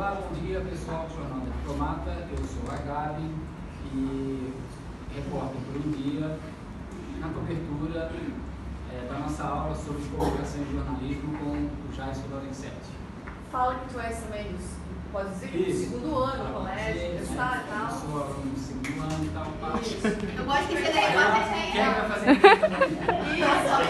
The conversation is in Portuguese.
Olá, bom dia pessoal do Jornal da Diplomata. Eu sou a Gabi e repórter por um dia na cobertura é, da nossa aula sobre comunicação e jornalismo com o Jair Lorenzetti. Fala que tu és também dos, pode dizer que é segundo ano do colégio, né? está e tal. Eu sou aluno do segundo ano e tal. Isso. Eu gosto que você dê repórter vai aí, fazer isso? Isso,